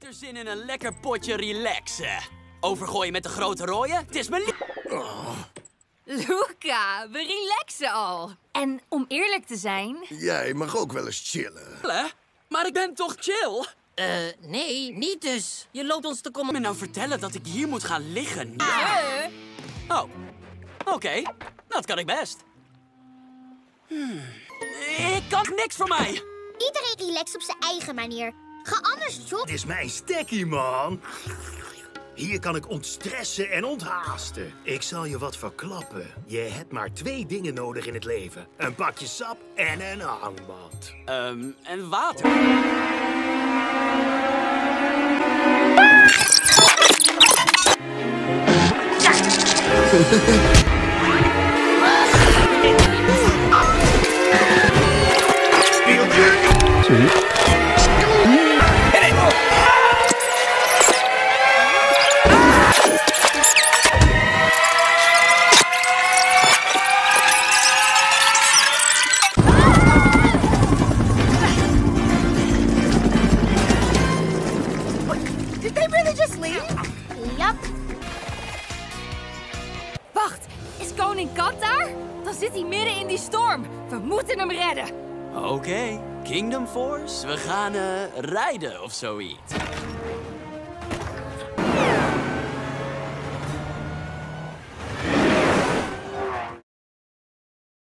heb er zin in een lekker potje relaxen. Overgooien met de grote rooien? Het is mijn lief... Luca, we relaxen al. En om eerlijk te zijn... Jij mag ook wel eens chillen. Hè? Maar ik ben toch chill? Eh, nee, niet dus. Je loopt ons te Kom komen. me nou vertellen dat ik hier moet gaan liggen? Eh, Oh, oké. Dat kan ik best. Hmm. Ik kan niks voor mij. Iedereen relaxt op zijn eigen manier. Ga anders joggen. Dit is mijn stekkie, man. Hier kan ik ontstressen en onthaasten. Ik zal je wat verklappen. Je hebt maar twee dingen nodig in het leven. Een pakje sap en een hangmat. Ehm, en water. Did Wacht, is koning Kat daar? Dan zit hij midden in die storm. We moeten hem redden. Oké, Kingdom Force, we gaan eh, rijden of zoiets.